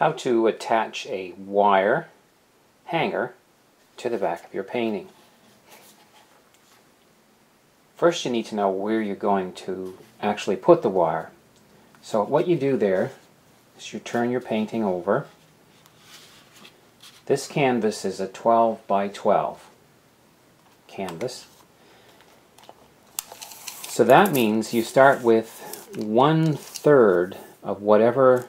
how to attach a wire hanger to the back of your painting. First you need to know where you're going to actually put the wire. So what you do there is you turn your painting over. This canvas is a 12 by 12 canvas. So that means you start with one third of whatever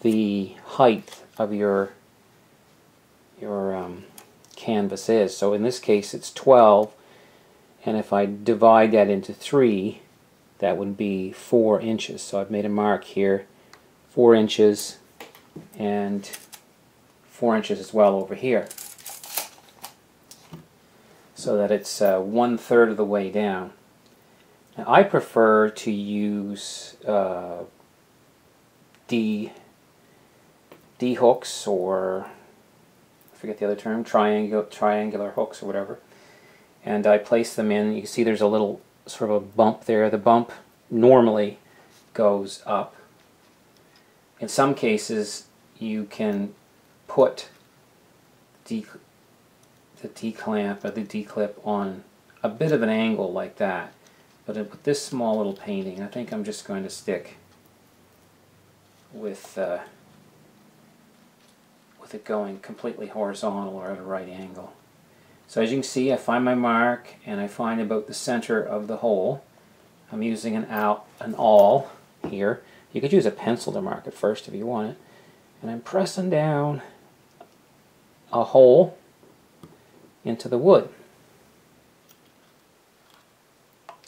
the height of your your um, canvas is. So in this case it's 12 and if I divide that into 3 that would be 4 inches. So I've made a mark here 4 inches and 4 inches as well over here so that it's uh, one third of the way down. Now, I prefer to use uh, D D hooks or I forget the other term, triangular triangular hooks or whatever. And I place them in. You see there's a little sort of a bump there. The bump normally goes up. In some cases, you can put D, the D-clamp or the D-clip on a bit of an angle like that. But with this small little painting, I think I'm just going to stick with uh, with it going completely horizontal or at a right angle. So as you can see, I find my mark and I find about the center of the hole. I'm using an out an awl here. You could use a pencil to mark it first if you want it. And I'm pressing down a hole into the wood.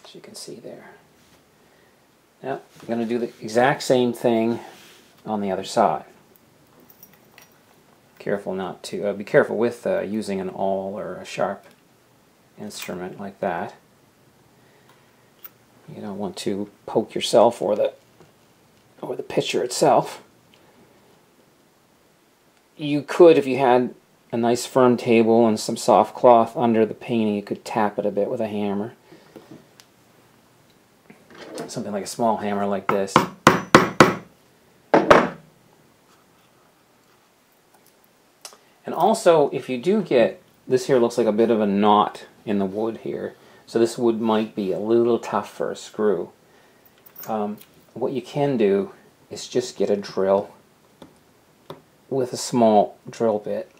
As you can see there. Now, I'm going to do the exact same thing on the other side. Careful not to, uh, be careful with uh, using an awl or a sharp instrument like that. You don't want to poke yourself or the or the picture itself. You could, if you had a nice firm table and some soft cloth under the painting, you could tap it a bit with a hammer. Something like a small hammer like this. And also, if you do get, this here looks like a bit of a knot in the wood here. So this wood might be a little tough for a screw. Um, what you can do is just get a drill with a small drill bit.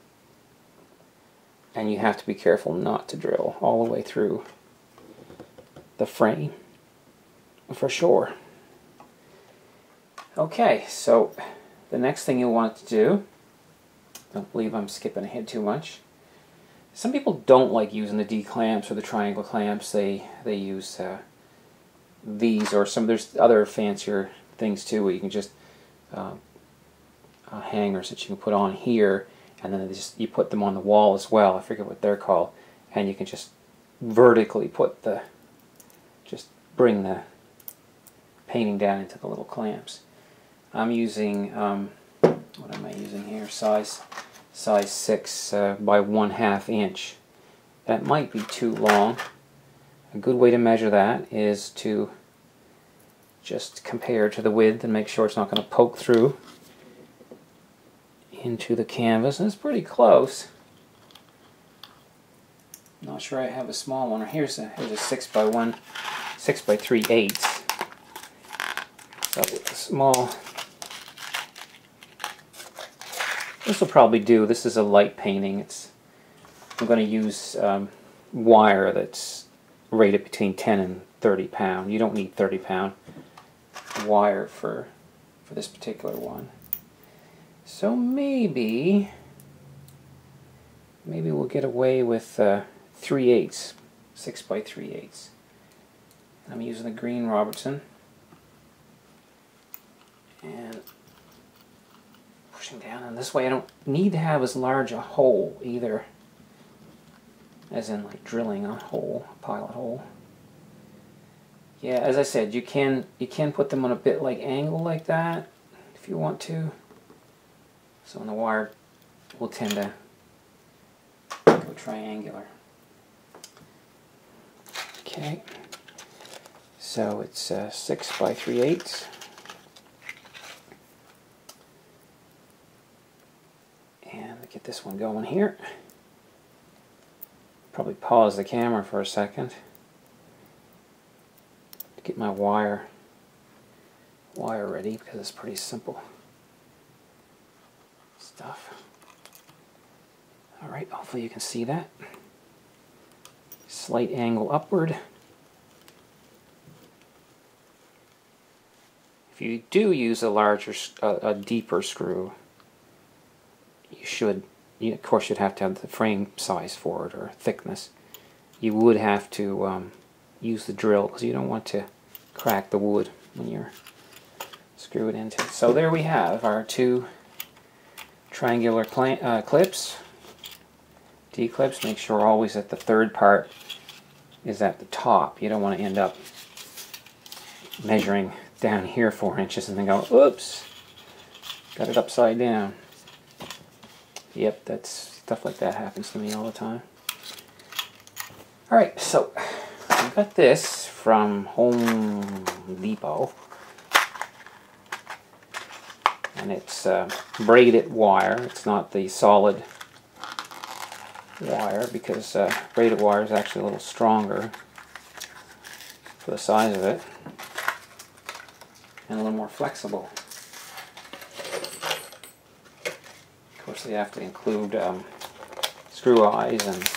And you have to be careful not to drill all the way through the frame for sure. Okay, so the next thing you want to do don't believe I'm skipping ahead too much. Some people don't like using the D clamps or the triangle clamps. They they use uh, these or some. There's other fancier things too where you can just uh, uh, hangers that you can put on here, and then just you put them on the wall as well. I forget what they're called, and you can just vertically put the just bring the painting down into the little clamps. I'm using um, what am I using here? Size size 6 uh, by 1 half inch. That might be too long. A good way to measure that is to just compare to the width and make sure it's not going to poke through into the canvas. And it's pretty close. Not sure I have a small one. Here's a, here's a 6 by 1, 6 by 3 eighths. So small This will probably do. This is a light painting. It's I'm going to use um, wire that's rated between 10 and 30 pound. You don't need 30 pound wire for for this particular one. So maybe maybe we'll get away with uh, 3 eighths, 6 by 3 eighths. I'm using the green Robertson. And pushing down and this way I don't need to have as large a hole either as in like drilling a hole, a pilot hole. Yeah, as I said, you can you can put them on a bit like angle like that if you want to. So on the wire will tend to go triangular. Okay, so it's uh, 6 by 3 eighths. Get this one going here. Probably pause the camera for a second to get my wire wire ready because it's pretty simple stuff. Alright, hopefully you can see that. Slight angle upward. If you do use a larger, a deeper screw, you should, you, of course you'd have to have the frame size for it or thickness. You would have to um, use the drill because you don't want to crack the wood when you're screwing into it. So there we have our two triangular uh, clips, D-clips. Make sure always that the third part is at the top. You don't want to end up measuring down here four inches and then go, oops, got it upside down. Yep, that's stuff like that happens to me all the time. Alright, so I got this from Home Depot. And it's uh, braided wire. It's not the solid wire because uh, braided wire is actually a little stronger for the size of it and a little more flexible. Course, have to include um, screw eyes and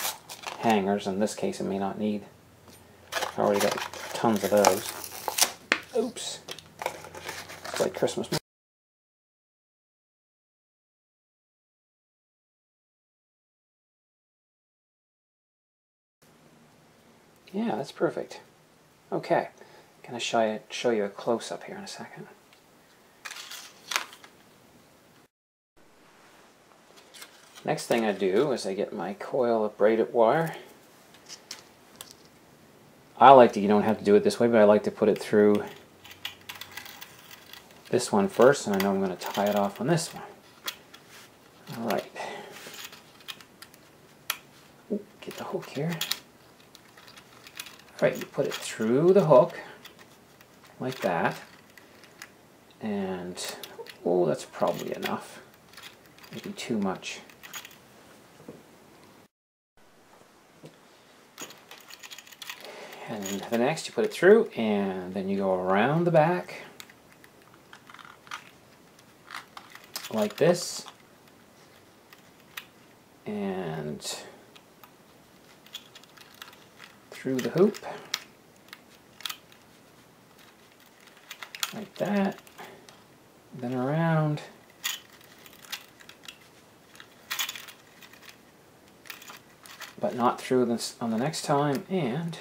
hangers. In this case, it may not need. I already got tons of those. Oops. It's like Christmas. Yeah, that's perfect. Okay, gonna show you, show you a close-up here in a second. Next thing I do is I get my coil of braided wire. I like to, you don't have to do it this way, but I like to put it through this one first, and I know I'm going to tie it off on this one. Alright. Get the hook here. Alright, you put it through the hook, like that. And, oh, that's probably enough. Maybe too much. And the next you put it through and then you go around the back. Like this. And through the hoop. Like that. Then around. But not through this on the next time and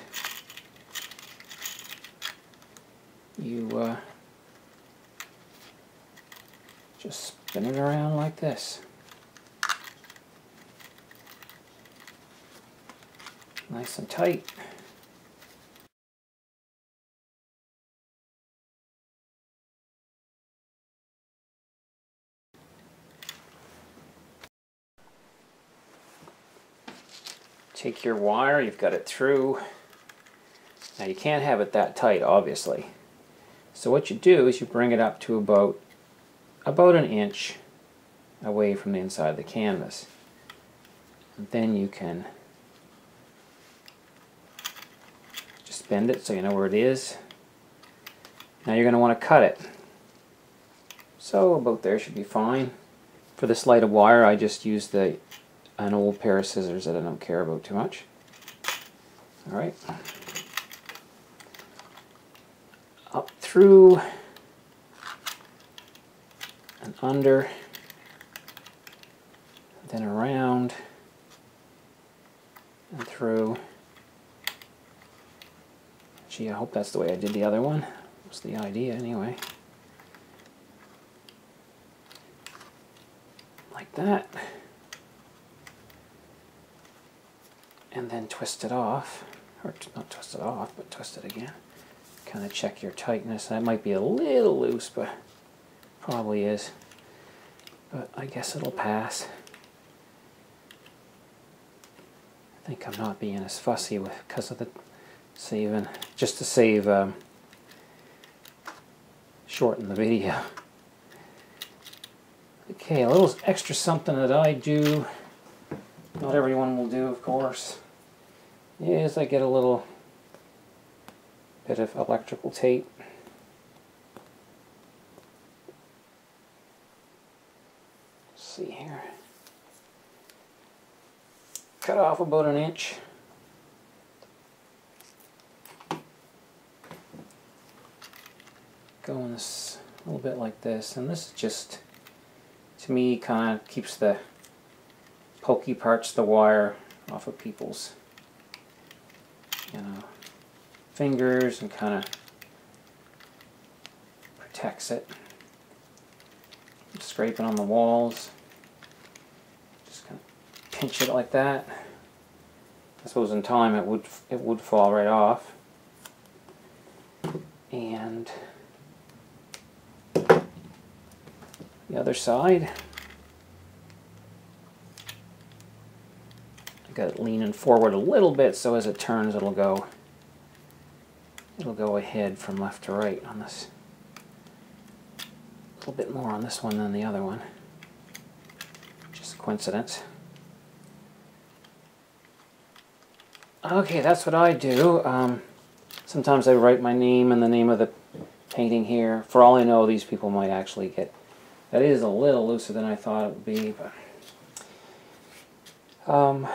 you uh, just spin it around like this. Nice and tight. Take your wire, you've got it through. Now you can't have it that tight, obviously. So what you do is you bring it up to about about an inch away from the inside of the canvas. And then you can just bend it so you know where it is. Now you're going to want to cut it. So about there should be fine. For this light of wire I just used the an old pair of scissors that I don't care about too much. Alright. Through and under, then around and through. Gee, I hope that's the way I did the other one. What's the idea anyway. Like that. And then twist it off, or not twist it off, but twist it again kind of check your tightness. That might be a little loose, but probably is. But I guess it'll pass. I think I'm not being as fussy with because of the saving, just to save, um, shorten the video. Okay, a little extra something that I do, not everyone will do, of course, is I get a little bit of electrical tape. Let's see here. Cut off about an inch. Going this a little bit like this, and this is just to me kind of keeps the pokey parts of the wire off of people's you know fingers and kind of protects it. scraping on the walls. Just kind of pinch it like that. I suppose in time it would it would fall right off. And the other side. I got it leaning forward a little bit so as it turns it'll go it'll go ahead from left to right on this. A little bit more on this one than the other one. Just a coincidence. Okay, that's what I do. Um, sometimes I write my name and the name of the painting here. For all I know, these people might actually get that is a little looser than I thought it would be, but um,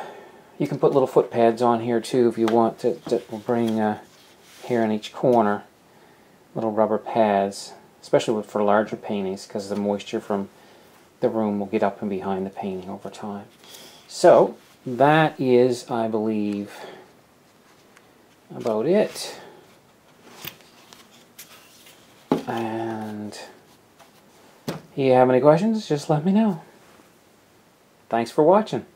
you can put little foot pads on here too if you want to. That will bring uh, here in each corner little rubber pads, especially for larger paintings because the moisture from the room will get up and behind the painting over time. So that is, I believe, about it. And if you have any questions, just let me know. Thanks for watching.